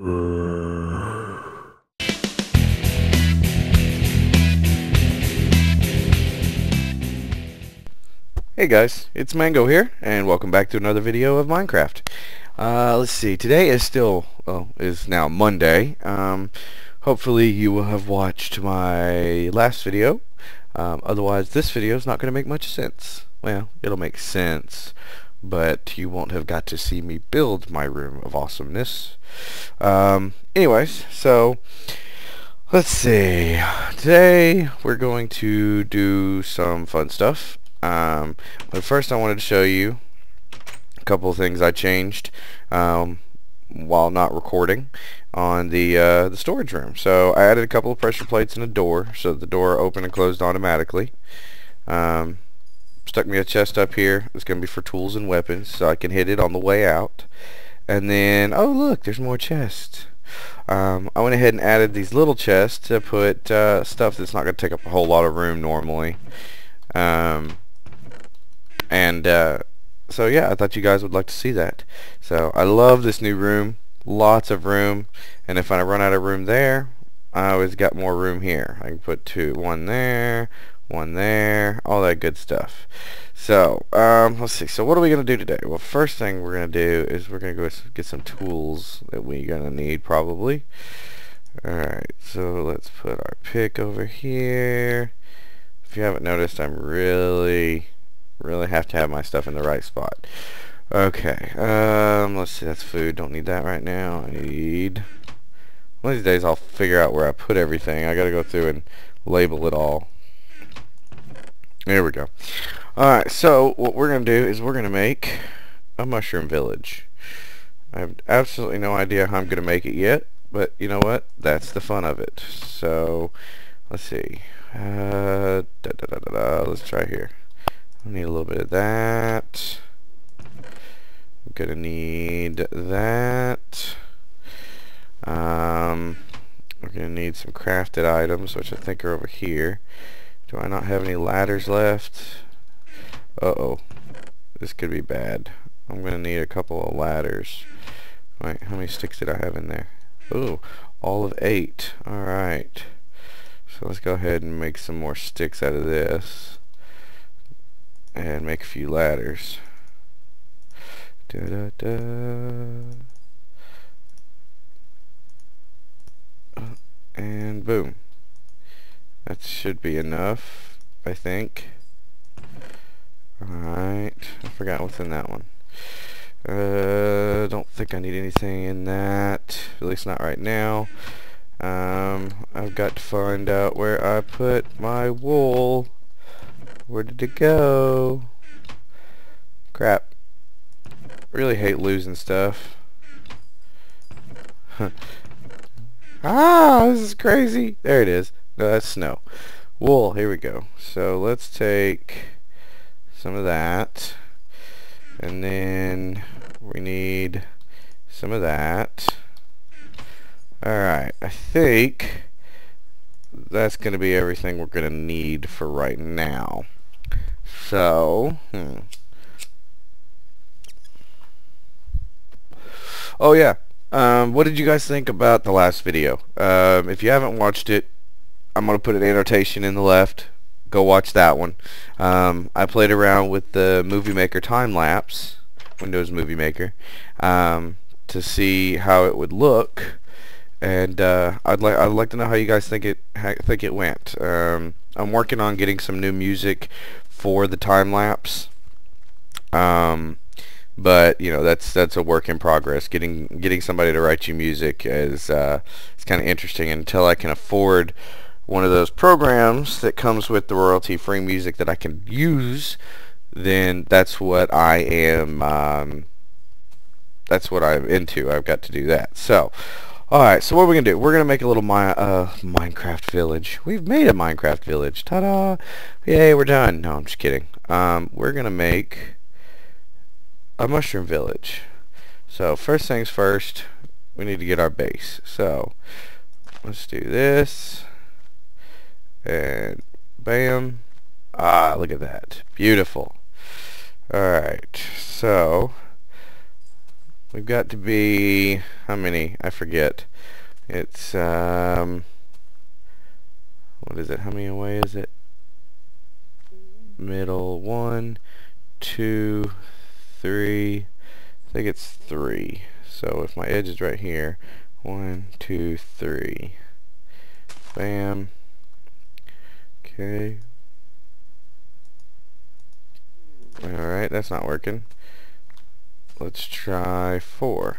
Hey guys, it's Mango here, and welcome back to another video of Minecraft. Uh, let's see, today is still, well, is now Monday. Um, hopefully you will have watched my last video. Um, otherwise, this video is not going to make much sense. Well, it'll make sense, but you won't have got to see me build my room of awesomeness. Um, anyways, so... Let's see. Today we're going to do some fun stuff. Um, but first I wanted to show you a couple of things I changed um, while not recording on the uh, the storage room. So I added a couple of pressure plates and a door so the door opened and closed automatically. Um, stuck me a chest up here. It's going to be for tools and weapons so I can hit it on the way out. And then, oh look, there's more chests. Um, I went ahead and added these little chests to put uh, stuff that's not going to take up a whole lot of room normally. Um, and uh, so yeah I thought you guys would like to see that so I love this new room lots of room and if I run out of room there I always got more room here I can put two one there one there all that good stuff so um, let's see so what are we gonna do today well first thing we're gonna do is we're gonna go get some tools that we're gonna need probably alright so let's put our pick over here if you haven't noticed I'm really Really have to have my stuff in the right spot. Okay, um, let's see, that's food. Don't need that right now. I need... One of these days I'll figure out where I put everything. I gotta go through and label it all. There we go. Alright, so what we're gonna do is we're gonna make a mushroom village. I have absolutely no idea how I'm gonna make it yet, but you know what? That's the fun of it. So, let's see. Uh, da, da, da, let's try here. I need a little bit of that. I'm gonna need that. Um, we're gonna need some crafted items, which I think are over here. Do I not have any ladders left? Uh-oh. This could be bad. I'm gonna need a couple of ladders. Wait, how many sticks did I have in there? Ooh, all of eight. Alright. So let's go ahead and make some more sticks out of this and make a few ladders. Da -da -da. And boom. That should be enough, I think. Alright, I forgot what's in that one. Uh, don't think I need anything in that, at least not right now. Um, I've got to find out where I put my wool. Where did it go? Crap. Really hate losing stuff. ah, this is crazy. There it is. No, that's snow. Wool, here we go. So let's take some of that. And then we need some of that. Alright, I think that's going to be everything we're going to need for right now. So, hmm. Oh yeah, um, what did you guys think about the last video? Um, if you haven't watched it, I'm going to put an annotation in the left. Go watch that one. Um, I played around with the Movie Maker time lapse, Windows Movie Maker, um, to see how it would look, and uh, I'd like I'd like to know how you guys think it think it went. Um, I'm working on getting some new music for the time lapse. Um, but you know that's that's a work in progress. Getting getting somebody to write you music is uh, it's kind of interesting. Until I can afford one of those programs that comes with the royalty-free music that I can use, then that's what I am. Um, that's what I'm into. I've got to do that. So. Alright, so what are we going to do? We're going to make a little mi uh, Minecraft village. We've made a Minecraft village. Ta-da! Yay, we're done. No, I'm just kidding. Um, we're going to make a mushroom village. So, first things first, we need to get our base. So, let's do this. And bam. Ah, look at that. Beautiful. Alright, so we've got to be how many? I forget. It's um what is it? How many away is it? Middle one two three. I think it's three. So if my edge is right here one two three. Bam okay alright that's not working let's try four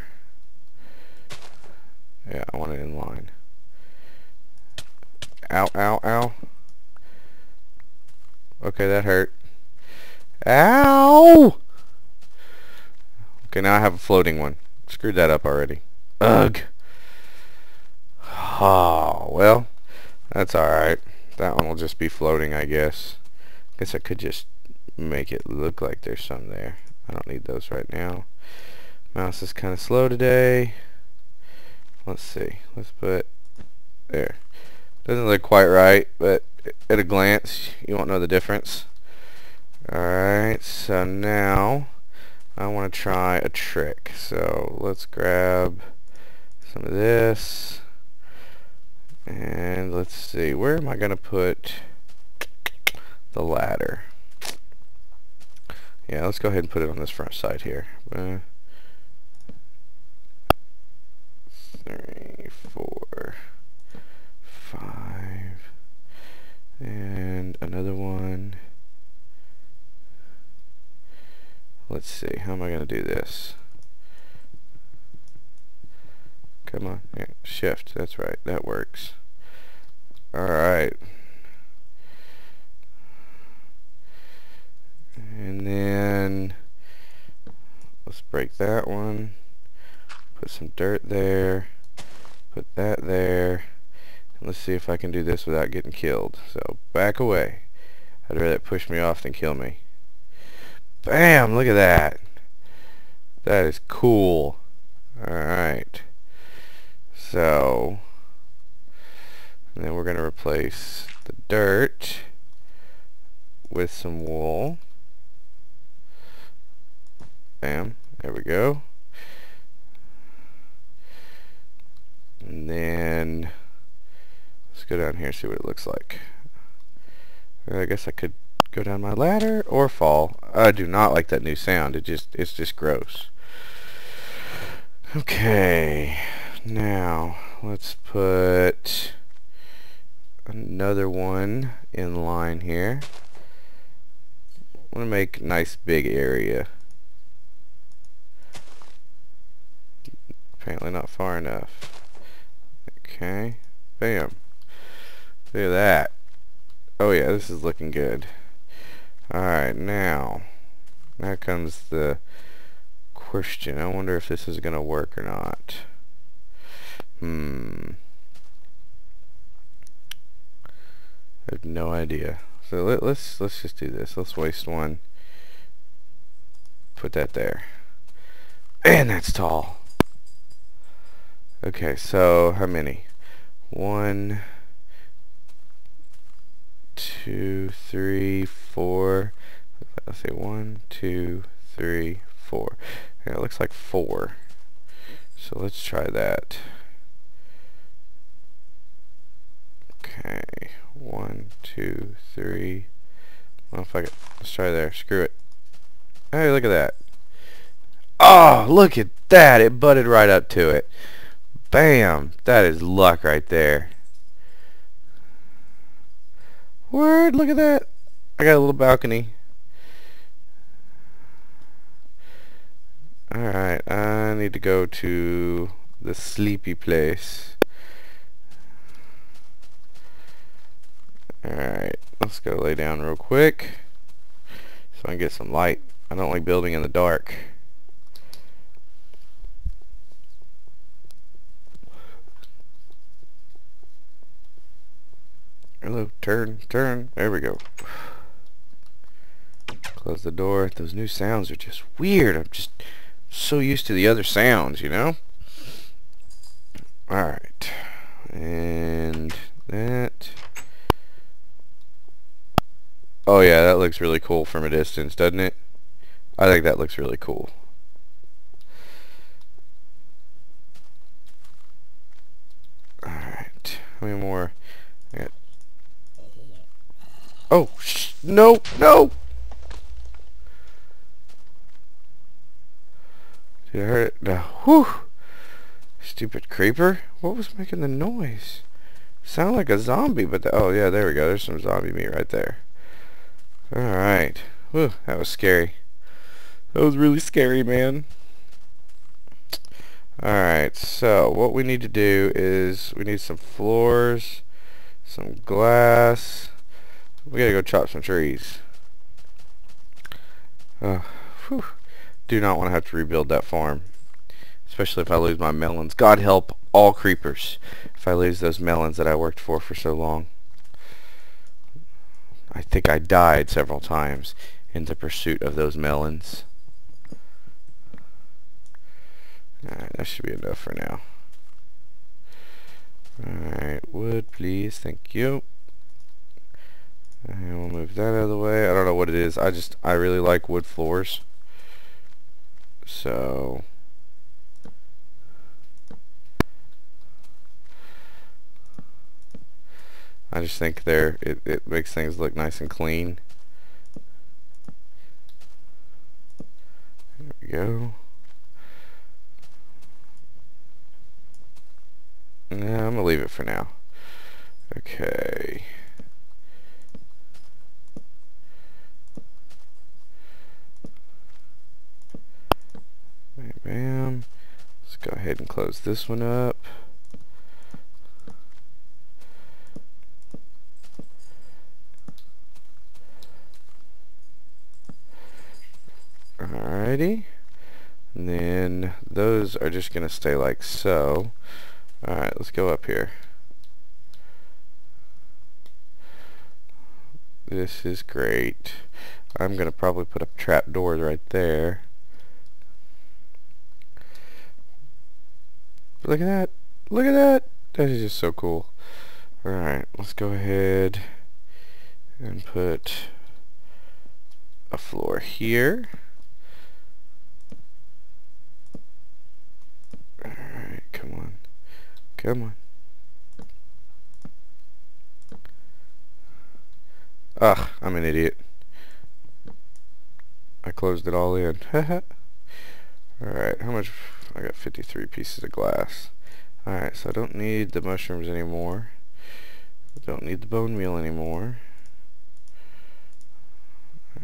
yeah, I want it in line. Ow, ow, ow. Okay, that hurt. Ow! Okay, now I have a floating one. Screwed that up already. Ugh. Oh, well, that's alright. That one will just be floating, I guess. I guess I could just make it look like there's some there. I don't need those right now. Mouse is kind of slow today let's see let's put there doesn't look quite right but at a glance you won't know the difference alright so now I want to try a trick so let's grab some of this and let's see where am I gonna put the ladder yeah let's go ahead and put it on this front side here uh, three, four, five, and another one. Let's see, how am I going to do this? Come on, yeah, shift, that's right, that works. Alright. And then, let's break that one. Put some dirt there. Put that there. And let's see if I can do this without getting killed. So back away. I'd rather push me off than kill me. Bam! Look at that. That is cool. Alright. So, then we're going to replace the dirt with some wool. Bam. There we go. And then let's go down here and see what it looks like. I guess I could go down my ladder or fall. I do not like that new sound. It just it's just gross. Okay. Now, let's put another one in line here. I want to make a nice big area. Apparently not far enough. Okay. Bam. Look at that. Oh yeah, this is looking good. Alright, now. Now comes the question. I wonder if this is going to work or not. Hmm. I have no idea. So let, let's let's just do this. Let's waste one. Put that there. And that's tall. Okay, so how many? one, two, three, four. Let's say one, two, three, four. It looks like four. So let's try that. Okay, one, two, three. Well, if I could, let's try there. Screw it. Hey, look at that. Oh, look at that. It butted right up to it. Bam! That is luck right there. Word, look at that. I got a little balcony. Alright, I need to go to the sleepy place. Alright, let's go lay down real quick so I can get some light. I don't like building in the dark. Hello, turn, turn. There we go. Close the door. Those new sounds are just weird. I'm just so used to the other sounds, you know? Alright. And that. Oh yeah, that looks really cool from a distance, doesn't it? I think that looks really cool. Alright, how many more? I got... Oh, sh no, no! Did I hurt it? No. Whew! Stupid creeper. What was making the noise? Sound like a zombie, but... The, oh yeah, there we go. There's some zombie meat right there. All right. Whew, that was scary. That was really scary, man. Alright, so what we need to do is we need some floors, some glass. We gotta go chop some trees. Uh, Do not want to have to rebuild that farm. Especially if I lose my melons. God help all creepers if I lose those melons that I worked for for so long. I think I died several times in the pursuit of those melons. Alright, that should be enough for now. Alright, wood please, thank you. And we'll move that out of the way. I don't know what it is. I just, I really like wood floors. So, I just think there it, it makes things look nice and clean. There we go. I'm gonna leave it for now. Okay. Bam. Let's go ahead and close this one up. Alrighty. And then those are just going to stay like so. Alright, let's go up here. This is great. I'm going to probably put up trap doors right there. Look at that. Look at that. That is just so cool. Alright, let's go ahead and put a floor here. Alright, come on. Come on. Ugh, I'm an idiot. I closed it all in. Alright, how much? I got 53 pieces of glass. Alright, so I don't need the mushrooms anymore. I don't need the bone meal anymore.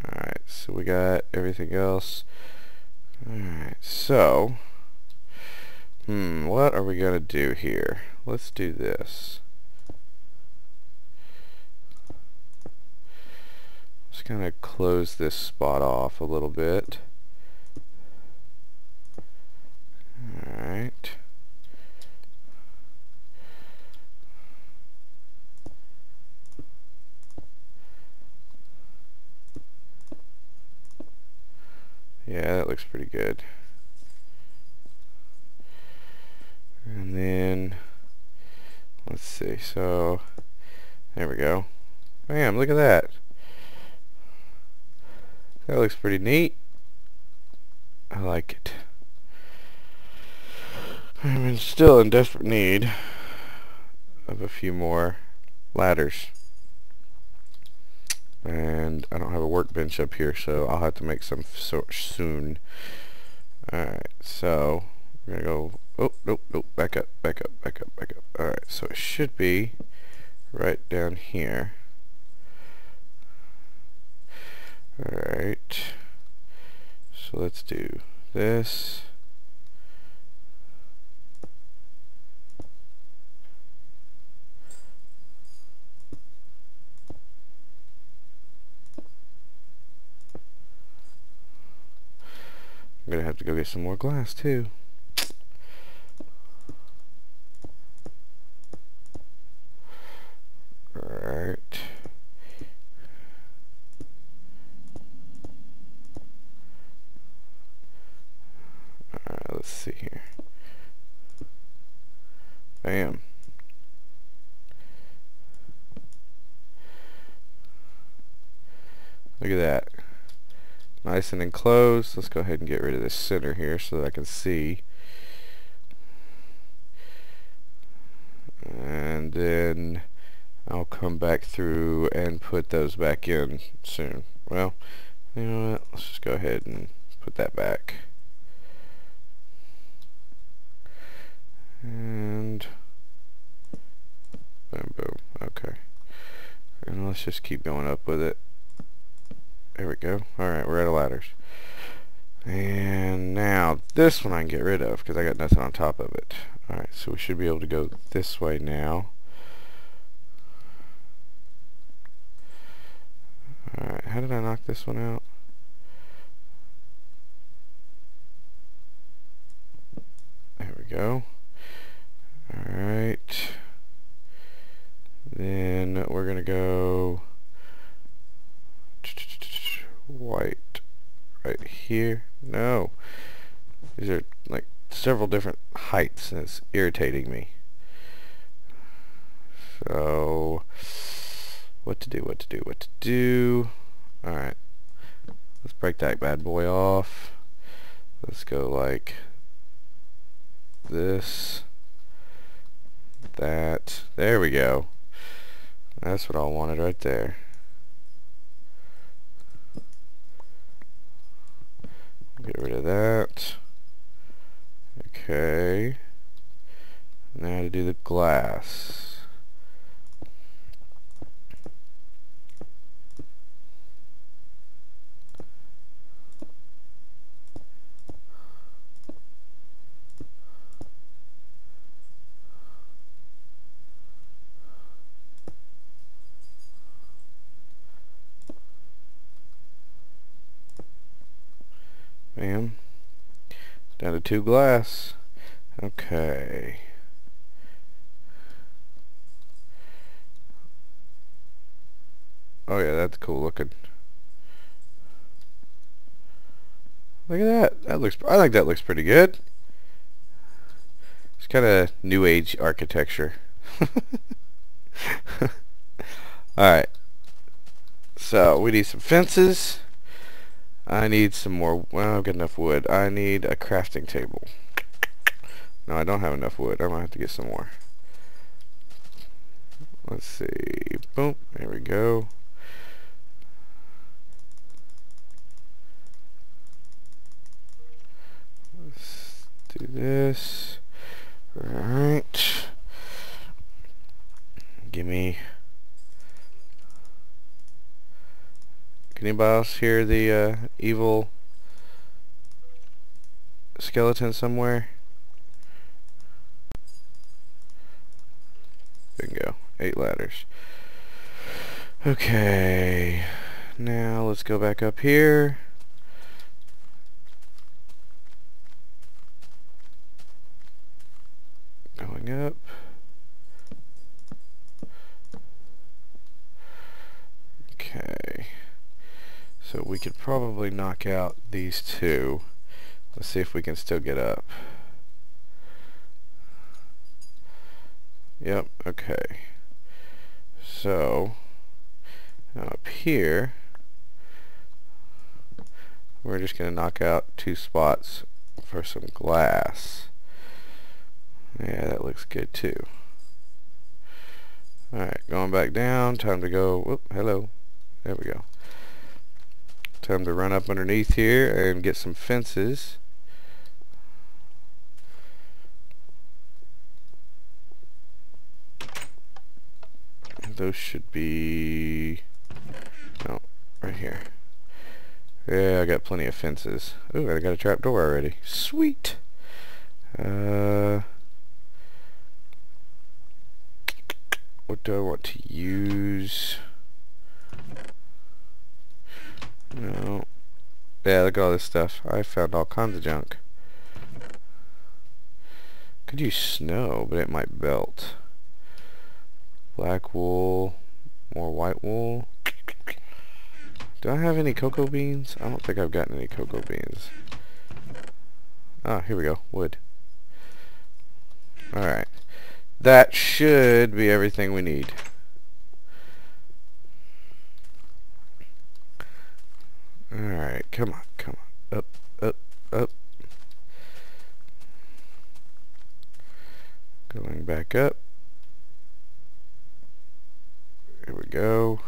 Alright, so we got everything else. Alright, so Hmm, what are we going to do here? Let's do this. Just kind of close this spot off a little bit. Alright. Yeah, that looks pretty good. And then let's see so there we go. Bam look at that. That looks pretty neat. I like it. I'm still in desperate need of a few more ladders. And I don't have a workbench up here so I'll have to make some soon. Alright so we're gonna go Oh, nope, nope, back up, back up, back up, back up. Alright, so it should be right down here. Alright. So let's do this. I'm gonna have to go get some more glass too. Bam. Look at that. Nice and enclosed. Let's go ahead and get rid of this center here so that I can see. And then I'll come back through and put those back in soon. Well, you know what? Let's just go ahead and put that back. And boom, boom. Okay. And let's just keep going up with it. There we go. Alright, we're out of ladders. And now, this one I can get rid of because I got nothing on top of it. Alright, so we should be able to go this way now. Alright, how did I knock this one out? There we go. Alright. Then we're going to go white right here. No. These are like several different heights and it's irritating me. So, what to do, what to do, what to do. Alright. Let's break that bad boy off. Let's go like this, that. There we go. That's what I wanted right there. Get rid of that. Okay. Now to do the glass. Bam. Down to two glass. Okay. Oh yeah, that's cool looking. Look at that. That looks. I think that looks pretty good. It's kind of new age architecture. Alright. So, we need some fences. I need some more, well, I've got enough wood. I need a crafting table. No, I don't have enough wood. I'm going to have to get some more. Let's see. Boom. There we go. Let's do this. Alright. Give me Can here, the uh, evil skeleton somewhere? Bingo. Eight ladders. Okay. Now let's go back up here. Going up. So we could probably knock out these two. Let's see if we can still get up. Yep, okay. So, up here, we're just going to knock out two spots for some glass. Yeah, that looks good too. Alright, going back down, time to go, whoop, hello, there we go. Time to run up underneath here and get some fences. Those should be... No, right here. Yeah, I got plenty of fences. Ooh, I got a trap door already. Sweet! Uh... What do I want to use? No. Yeah, look at all this stuff. I found all kinds of junk. Could use snow, but it might belt. Black wool. More white wool. Do I have any cocoa beans? I don't think I've gotten any cocoa beans. Ah, here we go. Wood. Alright. That should be everything we need. Alright, come on, come on. Up, up, up. Going back up. Here we go.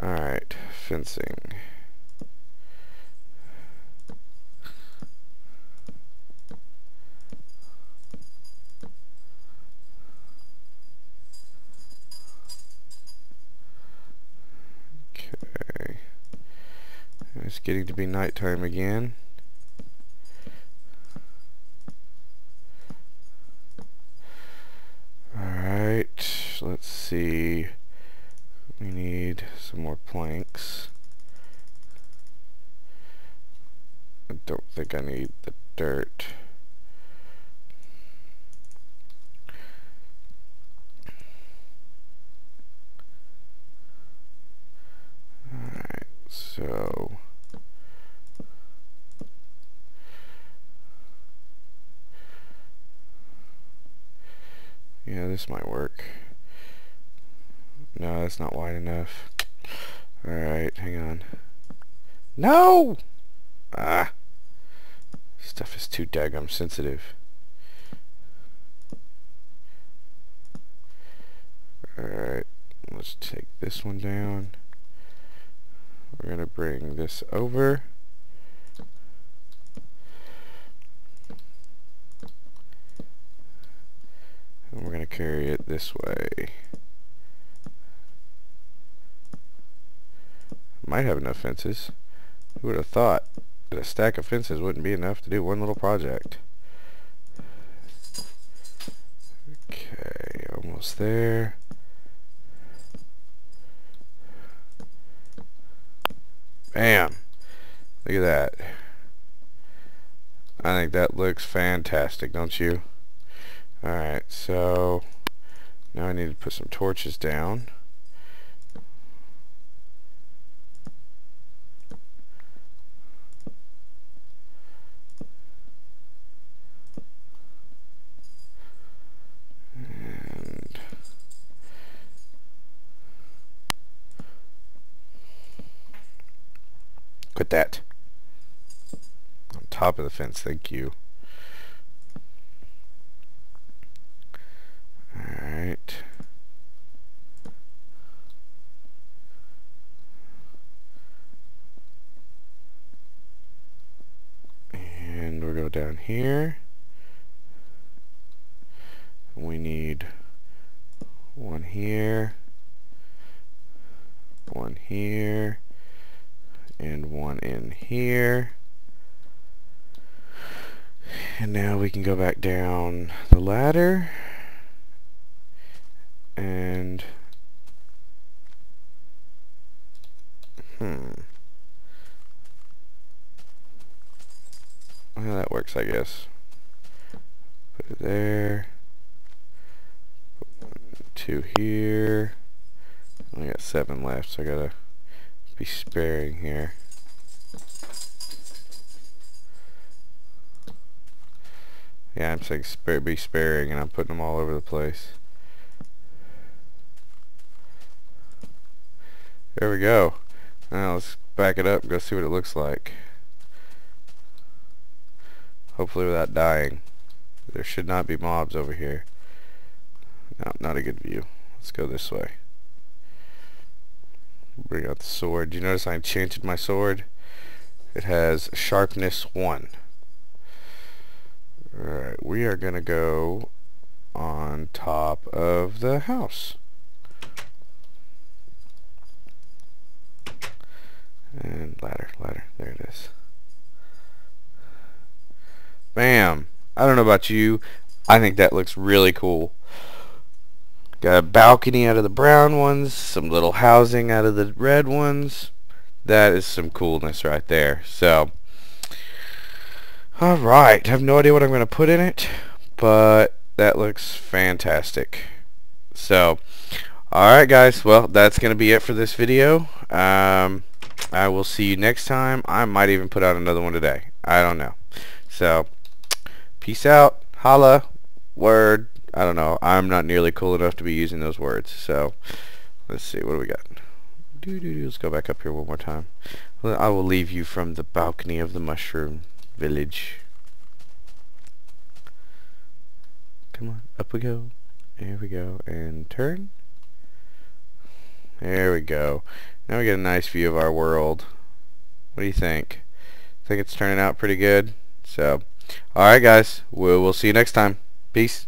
Alright, fencing. To be nighttime again. Alright, let's see. We need some more planks. I don't think I need the dirt. Alright, so... Yeah, this might work. No, that's not wide enough. Alright, hang on. No! Ah! Stuff is too daggum sensitive. Alright, let's take this one down. We're to bring this over. And we're going to carry it this way. Might have enough fences. Who would have thought that a stack of fences wouldn't be enough to do one little project. Okay, almost there. Bam! Look at that. I think that looks fantastic, don't you? Alright, so now I need to put some torches down. Put that on top of the fence. Thank you. Alright. And we'll go down here. We need one here, one here, and one in here. And now we can go back down the ladder and hmm well that works I guess put it there put one two here I got seven left so I gotta be sparing here. Yeah, I'm saying spare, be sparing, and I'm putting them all over the place. There we go. Now let's back it up and go see what it looks like. Hopefully without dying. There should not be mobs over here. No, not a good view. Let's go this way. Bring out the sword. Do you notice I enchanted my sword? It has sharpness 1. Alright, we are going to go on top of the house. And ladder, ladder, there it is. Bam! I don't know about you, I think that looks really cool. Got a balcony out of the brown ones, some little housing out of the red ones. That is some coolness right there. So, alright, I have no idea what I'm going to put in it, but that looks fantastic. So, alright guys, well, that's going to be it for this video. Um, I will see you next time. I might even put out another one today. I don't know. So, peace out. Holla. Word. I don't know. I'm not nearly cool enough to be using those words. So let's see. What do we got? Doo -doo -doo. Let's go back up here one more time. I will leave you from the balcony of the mushroom village. Come on. Up we go. There we go. And turn. There we go. Now we get a nice view of our world. What do you think? I think it's turning out pretty good. So, alright guys, we'll, we'll see you next time. Peace.